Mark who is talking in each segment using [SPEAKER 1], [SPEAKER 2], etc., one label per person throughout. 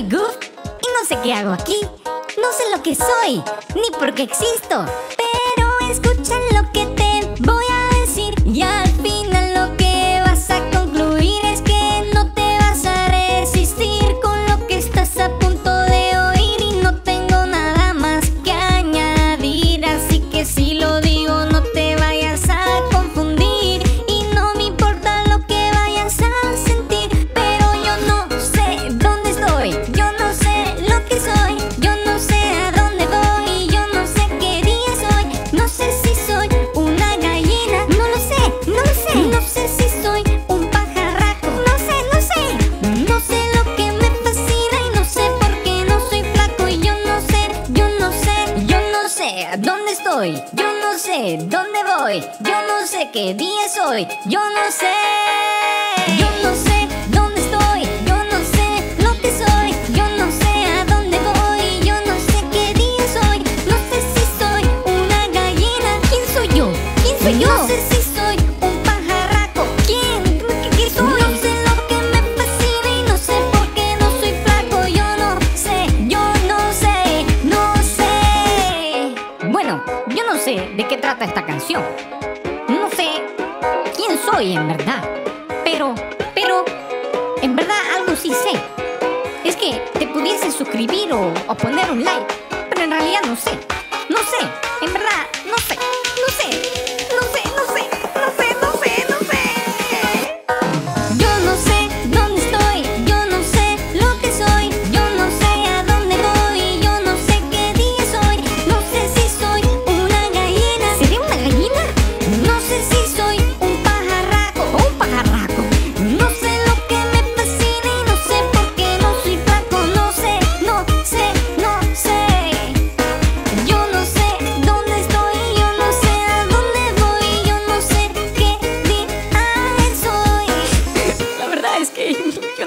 [SPEAKER 1] y no sé qué hago aquí. No sé lo que soy, ni por qué existo. Pero escucha lo que yo no sé dónde voy, yo no sé qué día soy, yo no sé, yo no sé dónde estoy, yo no sé lo que soy, yo no sé a dónde voy, yo no sé qué día soy, no sé si soy una gallina, ¿quién soy yo? ¿Quién soy yo? de qué trata esta canción. No sé quién soy en verdad. Pero, pero, en verdad algo sí sé. Es que te pudiese suscribir o, o poner un like, pero en realidad no sé.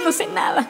[SPEAKER 1] no sé nada.